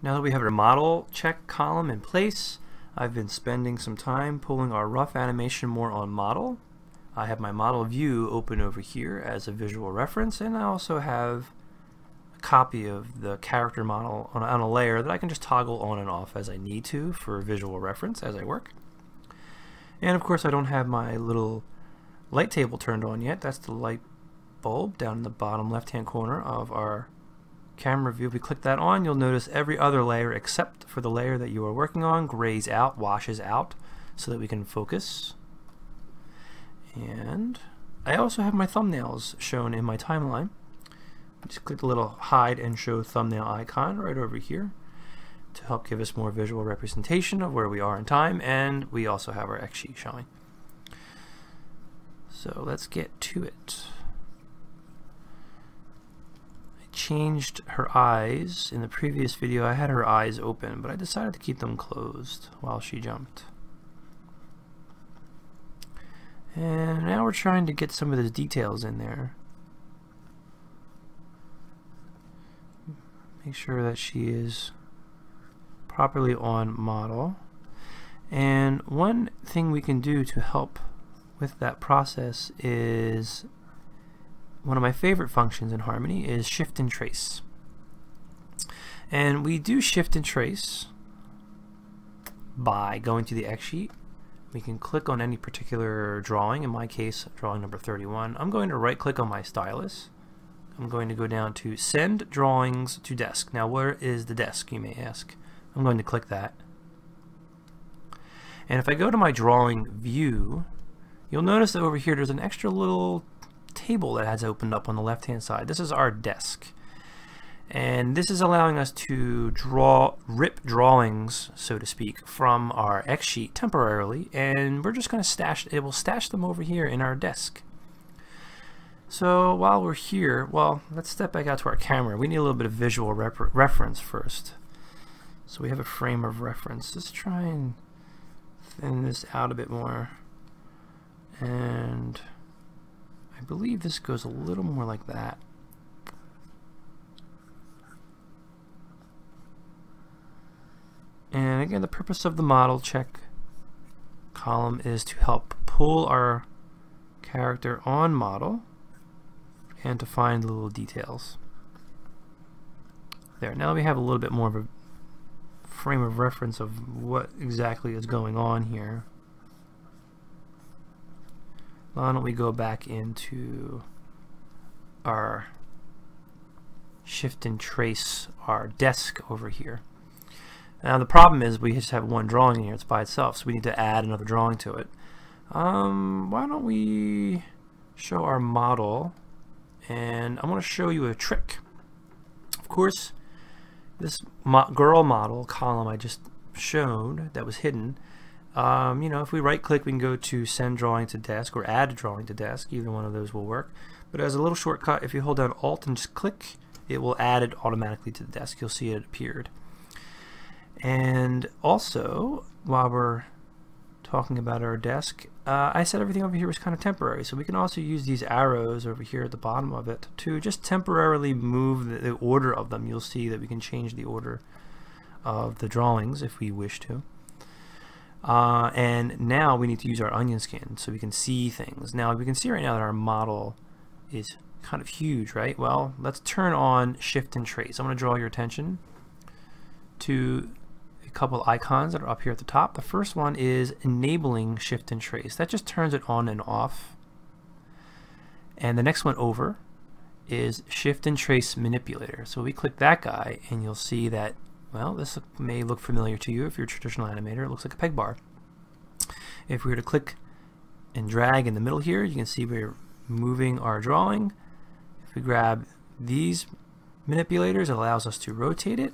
Now that we have our model check column in place, I've been spending some time pulling our rough animation more on model. I have my model view open over here as a visual reference and I also have a copy of the character model on, on a layer that I can just toggle on and off as I need to for visual reference as I work. And of course I don't have my little light table turned on yet. That's the light bulb down in the bottom left hand corner of our camera view. If we click that on, you'll notice every other layer except for the layer that you are working on grays out, washes out, so that we can focus. And I also have my thumbnails shown in my timeline. Just click the little hide and show thumbnail icon right over here to help give us more visual representation of where we are in time and we also have our X sheet showing. So let's get to it changed her eyes. In the previous video I had her eyes open, but I decided to keep them closed while she jumped. And now we're trying to get some of the details in there. Make sure that she is properly on model. And one thing we can do to help with that process is one of my favorite functions in Harmony is shift and trace. And we do shift and trace by going to the X sheet. We can click on any particular drawing, in my case drawing number 31. I'm going to right click on my stylus. I'm going to go down to send drawings to desk. Now where is the desk you may ask? I'm going to click that. And if I go to my drawing view, you'll notice that over here there's an extra little table that has opened up on the left hand side. This is our desk. And this is allowing us to draw, rip drawings, so to speak, from our X sheet temporarily. And we're just going to stash, it will stash them over here in our desk. So while we're here, well, let's step back out to our camera. We need a little bit of visual reference first. So we have a frame of reference. Let's try and thin this out a bit more. And I believe this goes a little more like that. And again, the purpose of the model check column is to help pull our character on model and to find the little details. There, now we have a little bit more of a frame of reference of what exactly is going on here. Why don't we go back into our shift and trace our desk over here. Now the problem is we just have one drawing in here, it's by itself, so we need to add another drawing to it. Um, why don't we show our model and I want to show you a trick. Of course, this mo girl model column I just showed that was hidden um, you know, if we right click, we can go to send drawing to desk or add drawing to desk. Either one of those will work. But as a little shortcut, if you hold down Alt and just click, it will add it automatically to the desk. You'll see it appeared. And also, while we're talking about our desk, uh, I said everything over here was kind of temporary. So we can also use these arrows over here at the bottom of it to just temporarily move the, the order of them. You'll see that we can change the order of the drawings if we wish to. Uh, and now we need to use our onion skin so we can see things. Now we can see right now that our model is kind of huge, right? Well, let's turn on shift and trace. I'm going to draw your attention to a couple icons that are up here at the top. The first one is enabling shift and trace. That just turns it on and off. And the next one over is shift and trace manipulator. So we click that guy and you'll see that well, this may look familiar to you if you're a traditional animator. It looks like a peg bar. If we were to click and drag in the middle here, you can see we're moving our drawing. If we grab these manipulators, it allows us to rotate it.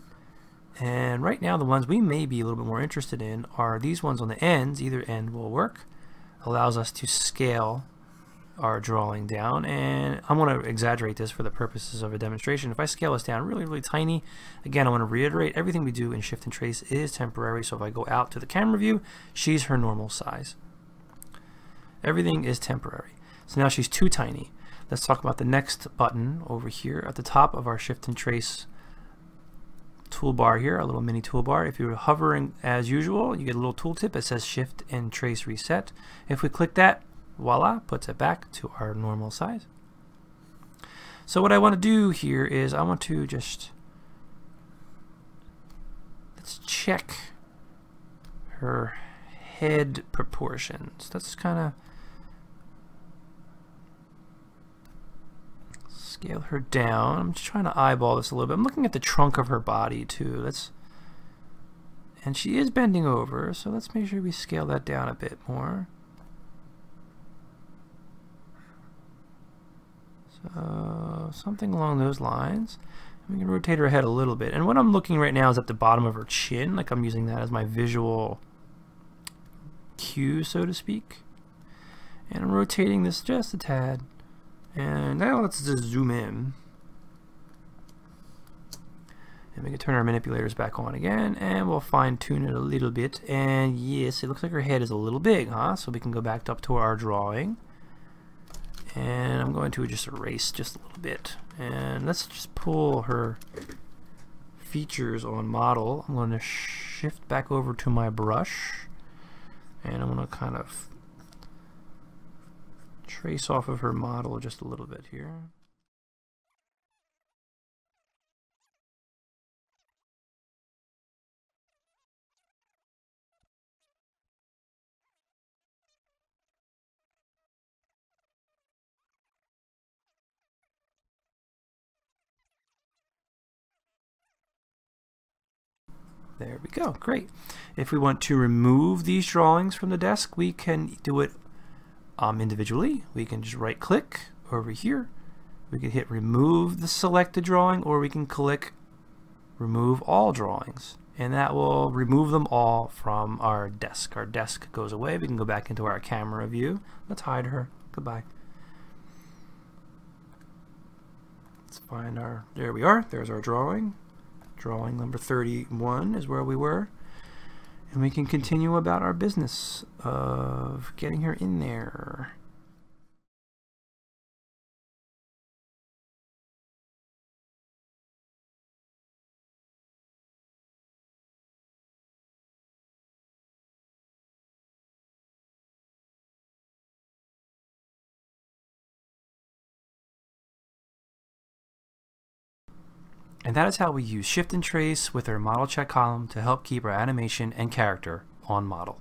And right now, the ones we may be a little bit more interested in are these ones on the ends. Either end will work. Allows us to scale our drawing down and I'm going to exaggerate this for the purposes of a demonstration. If I scale this down really really tiny, again I want to reiterate everything we do in shift and trace is temporary so if I go out to the camera view she's her normal size. Everything is temporary. So now she's too tiny. Let's talk about the next button over here at the top of our shift and trace toolbar here, a little mini toolbar. If you're hovering as usual, you get a little tooltip that says Shift and Trace Reset. If we click that, voila, puts it back to our normal size. So what I want to do here is I want to just let's check her head proportions. That's kind of scale her down. I'm just trying to eyeball this a little bit. I'm looking at the trunk of her body too. Let's and she is bending over, so let's make sure we scale that down a bit more. So something along those lines. We can rotate her head a little bit. And what I'm looking right now is at the bottom of her chin, like I'm using that as my visual cue, so to speak. And I'm rotating this just a tad. And now let's just zoom in. And we can turn our manipulators back on again, and we'll fine tune it a little bit. And yes, it looks like her head is a little big, huh? So we can go back up to our drawing. And I'm going to just erase just a little bit. And let's just pull her features on model. I'm going to shift back over to my brush. And I'm going to kind of trace off of her model just a little bit here. There we go, great. If we want to remove these drawings from the desk, we can do it um, individually. We can just right click over here. We can hit remove the selected drawing or we can click remove all drawings and that will remove them all from our desk. Our desk goes away. We can go back into our camera view. Let's hide her. Goodbye. Let's find our, there we are. There's our drawing. Drawing number 31 is where we were. And we can continue about our business of getting her in there. And that is how we use shift and trace with our model check column to help keep our animation and character on model.